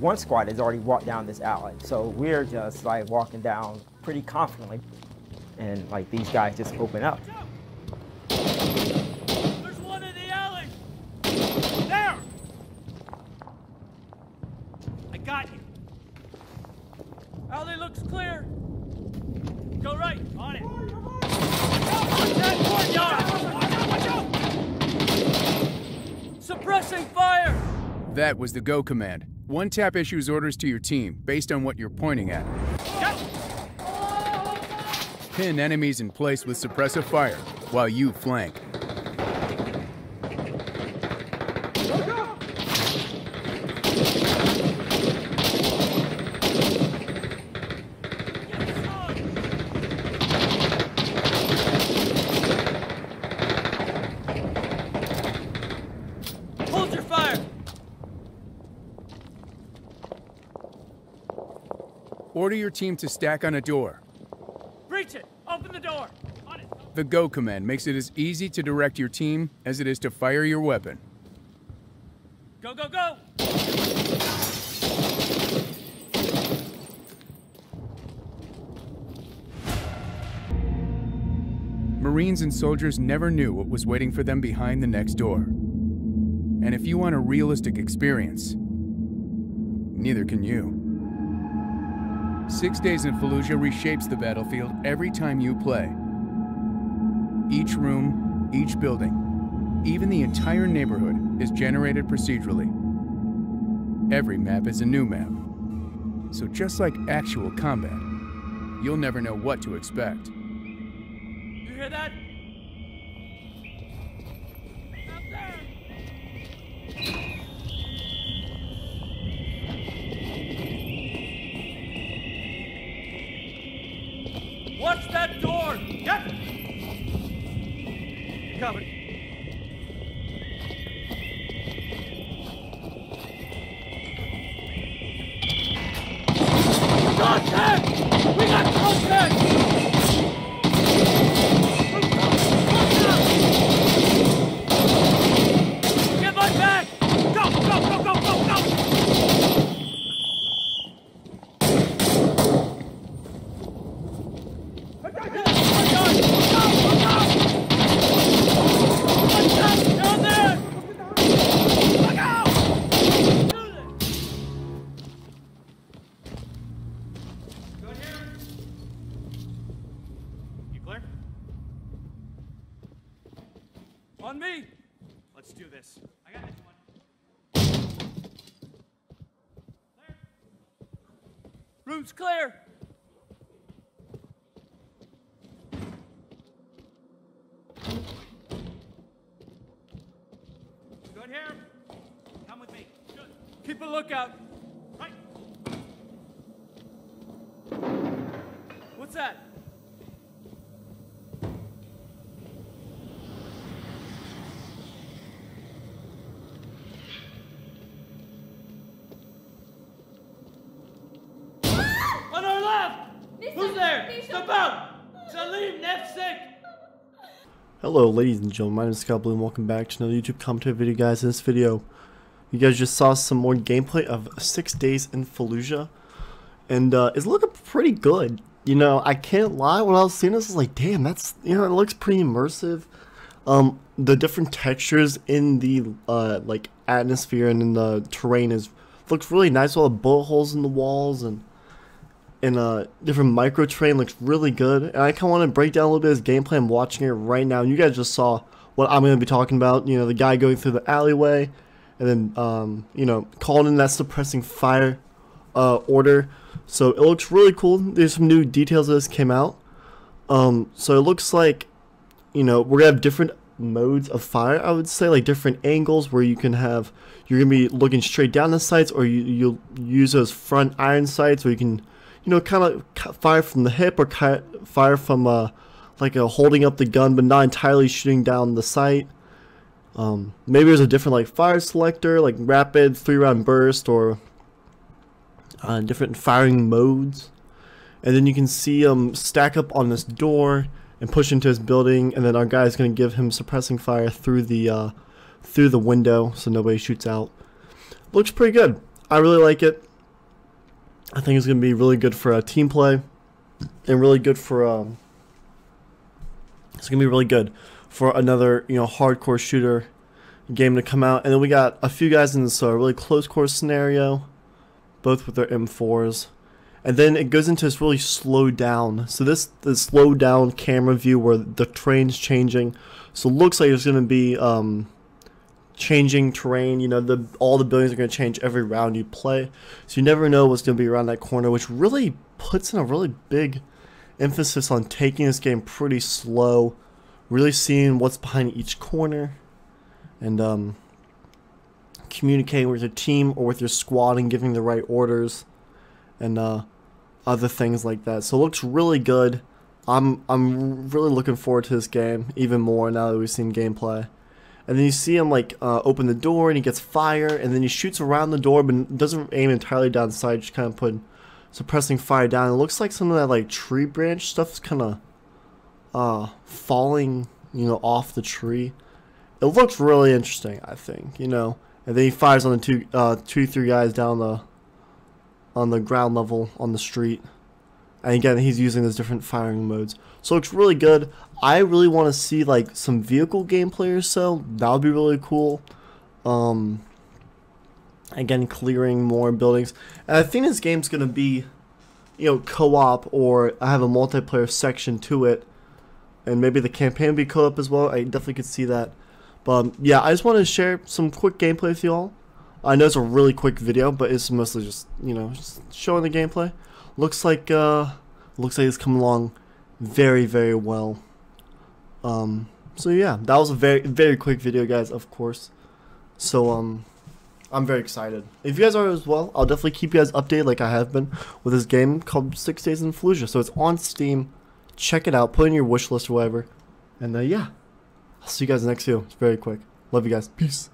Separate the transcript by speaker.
Speaker 1: one squad has already walked down this alley. So we're just like walking down pretty confidently. And like these guys just open up.
Speaker 2: There's one in the alley! There! I got you. Alley looks clear. Go right. On it. Suppressing fire!
Speaker 3: That was the go command. One tap issues orders to your team based on what you're pointing at. Pin enemies in place with suppressive fire while you flank.
Speaker 2: Hold your fire!
Speaker 3: Order your team to stack on a door.
Speaker 2: Breach it! Open the door! On it!
Speaker 3: The go command makes it as easy to direct your team as it is to fire your weapon.
Speaker 2: Go, go, go!
Speaker 3: Marines and soldiers never knew what was waiting for them behind the next door. And if you want a realistic experience, neither can you. Six Days in Fallujah reshapes the battlefield every time you play. Each room, each building, even the entire neighborhood is generated procedurally. Every map is a new map. So just like actual combat, you'll never know what to expect.
Speaker 2: You hear that? Covered. Let's do this. I got this one. Clear. Room's clear. Good here. Come with me. Good. Keep a lookout. Right. What's that? On our left! Who's there? Step out! Salim, Nefsik!
Speaker 4: Hello ladies and gentlemen, my name is Scout Blue and welcome back to another YouTube commentary video guys. In this video, you guys just saw some more gameplay of 6 Days in Fallujah. And uh, it's looking pretty good. You know, I can't lie, when I was seeing this, I was like, damn, that's, you know, it looks pretty immersive. Um, the different textures in the, uh, like, atmosphere and in the terrain is, looks really nice. All the bullet holes in the walls and and uh, different micro terrain looks really good. And I kind of want to break down a little bit of this gameplay. I'm watching it right now. You guys just saw what I'm going to be talking about. You know, the guy going through the alleyway, and then um, you know, calling in that suppressing fire uh, order. So it looks really cool. There's some new details that just came out. Um, so it looks like, you know, we're gonna have different modes of fire. I would say like different angles where you can have you're gonna be looking straight down the sights, or you you'll use those front iron sights, where you can, you know, kind of fire from the hip or fire from uh like a holding up the gun, but not entirely shooting down the sight. Um, maybe there's a different like fire selector, like rapid three round burst, or uh, different firing modes. And then you can see him um, stack up on this door and push into his building, and then our guy's gonna give him suppressing fire through the uh, through the window so nobody shoots out. Looks pretty good. I really like it. I think it's going to be really good for uh, team play and really good for um, it's going to be really good for another, you know, hardcore shooter game to come out. And then we got a few guys in this uh, really close course scenario, both with their M4s. And then it goes into this really slow down. So this the slowed down camera view where the train's changing. So it looks like it's going to be um, changing terrain. You know, the all the buildings are going to change every round you play. So you never know what's going to be around that corner, which really puts in a really big emphasis on taking this game pretty slow, really seeing what's behind each corner, and um, communicating with your team or with your squad and giving the right orders, and uh, other things like that. So it looks really good. I'm I'm really looking forward to this game even more now that we've seen gameplay. And then you see him like uh, open the door and he gets fire and then he shoots around the door but doesn't aim entirely down the side, just kind of put suppressing fire down. It looks like some of that like tree branch stuff's kind of uh, falling, you know, off the tree. It looks really interesting, I think, you know. And then he fires on the two, uh, two, three guys down the on the ground level on the street. And again, he's using those different firing modes. So it looks really good. I really want to see like some vehicle gameplay or so. That would be really cool. Um, again, clearing more buildings. And I think this game's going to be, you know, co-op or I have a multiplayer section to it. And maybe the campaign be co-op as well. I definitely could see that. But um, yeah, I just want to share some quick gameplay with you all. I know it's a really quick video, but it's mostly just, you know, just showing the gameplay. Looks like, uh, looks like it's coming along very, very well. Um, so yeah, that was a very, very quick video, guys, of course. So, um, I'm very excited. If you guys are as well, I'll definitely keep you guys updated like I have been with this game called Six Days in Fallujah. So it's on Steam. Check it out. Put in your wish list or whatever. And uh, yeah, I'll see you guys next video. It's very quick. Love you guys. Peace.